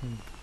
Hmm.